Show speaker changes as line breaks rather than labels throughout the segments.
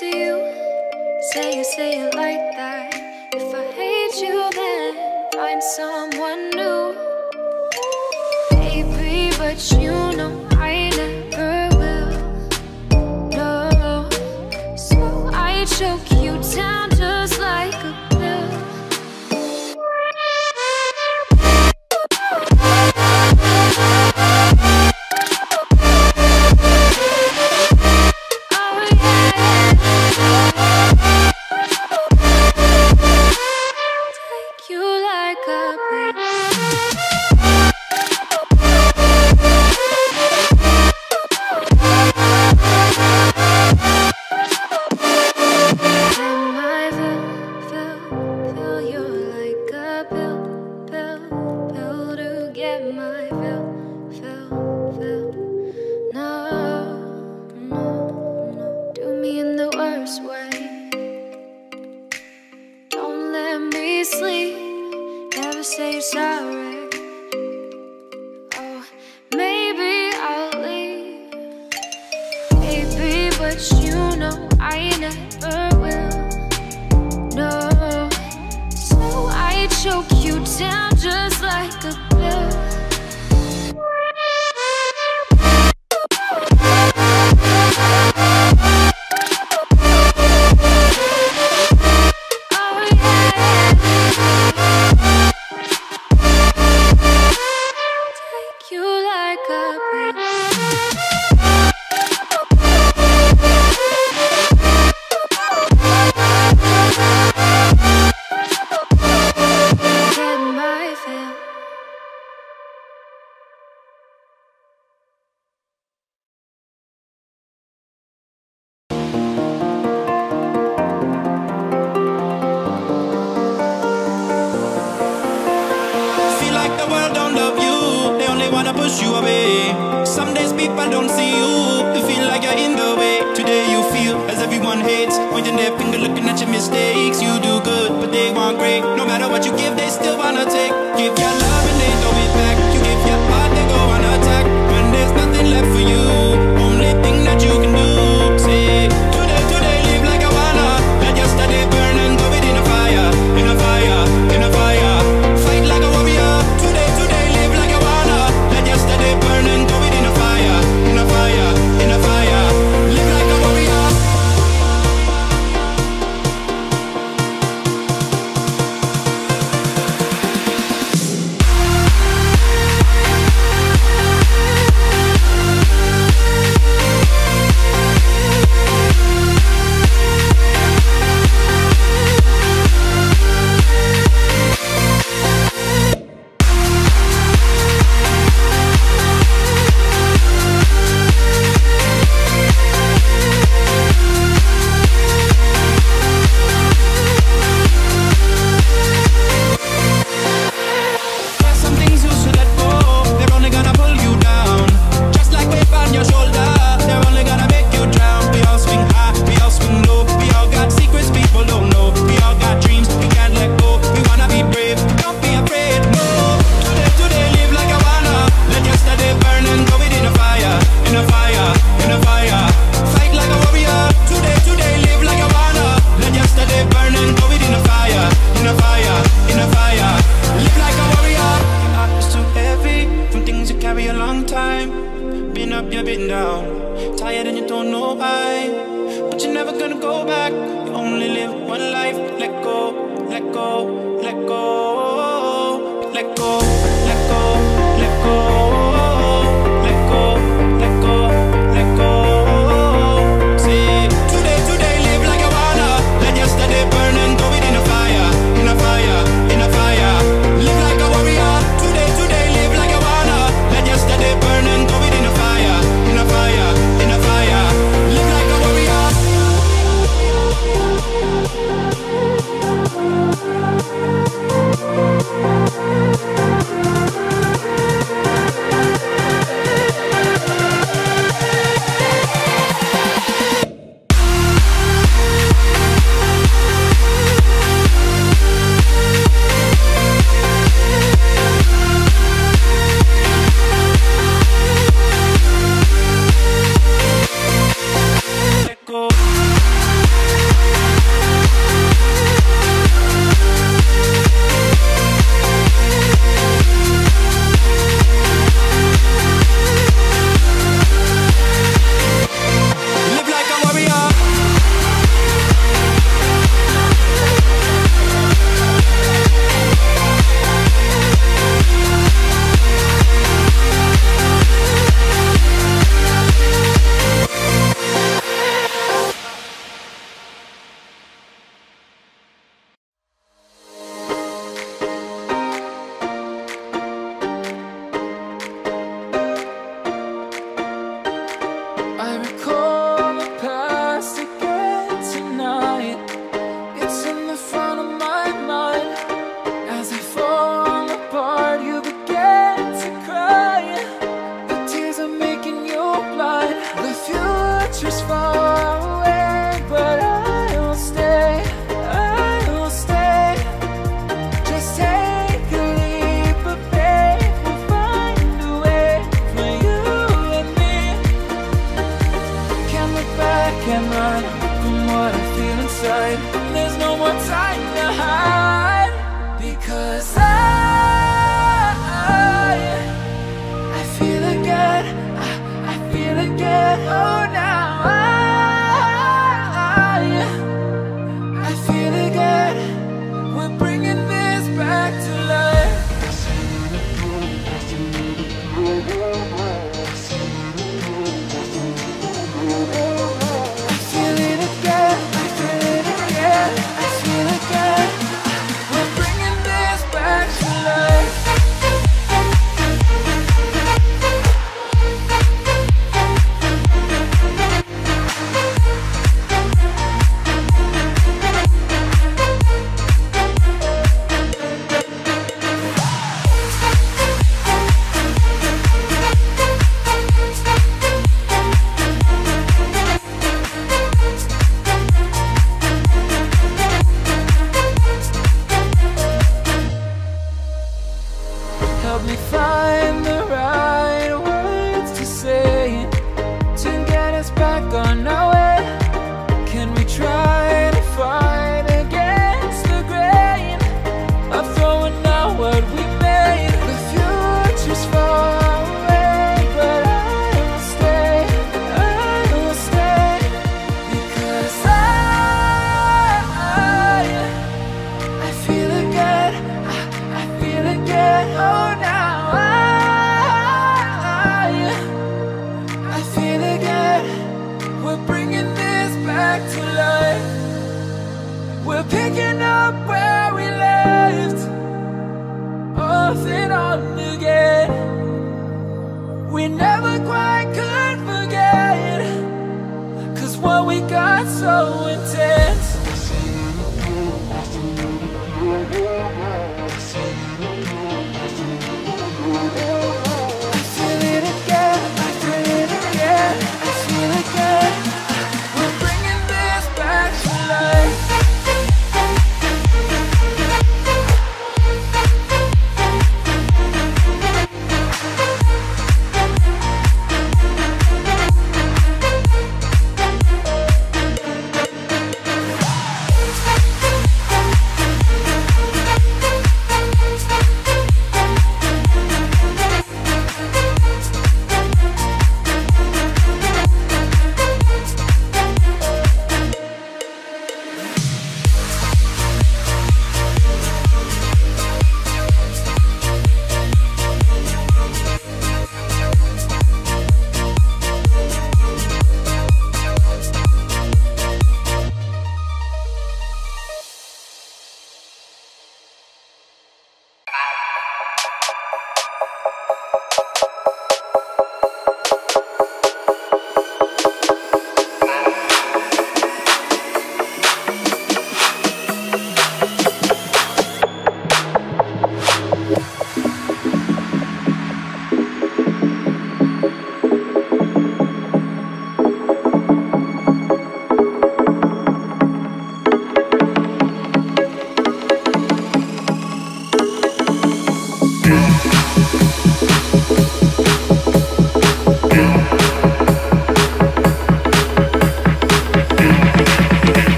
to you. Say you say it like that. If I hate you then Find someone new. Baby, but you know I never will. No, so I choke my
People don't see you. You feel like you're in the way. Today you feel as everyone hates. Pointing their finger, looking at your mistakes. You do good, but they want great. you're beaten down, tired and you don't know why. But you're never gonna go back. You only live one life. Let go, let go, let go, let go, let go, let go. I
recall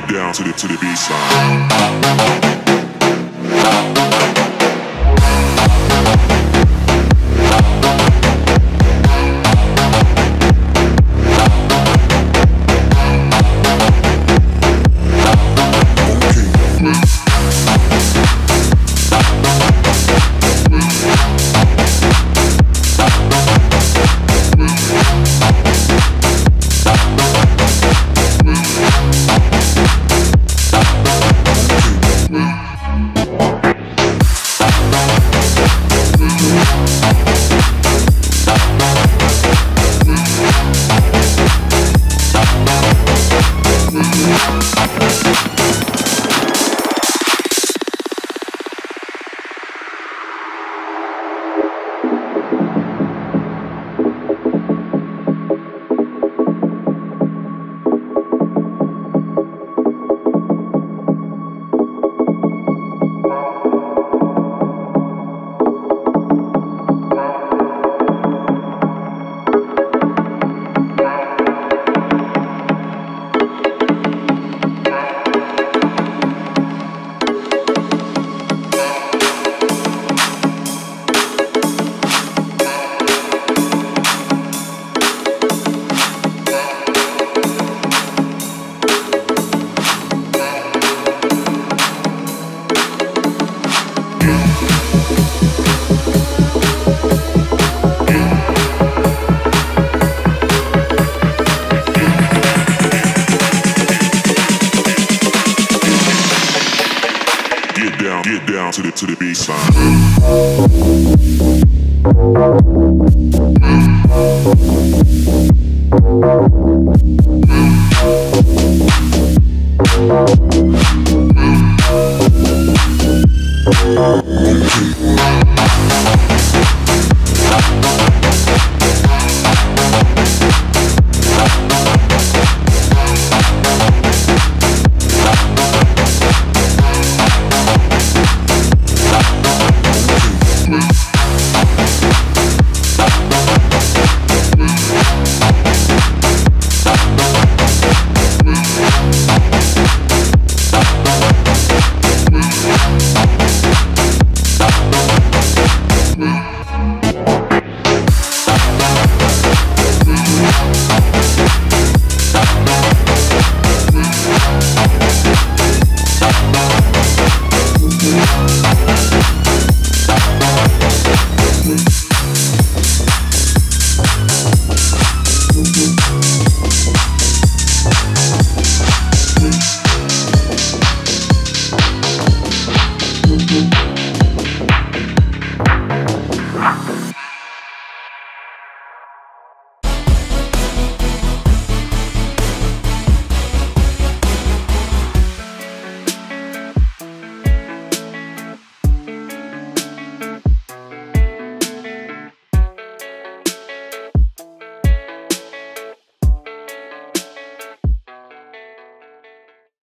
get down to the to the beat side. to the to the bass
side. Okay.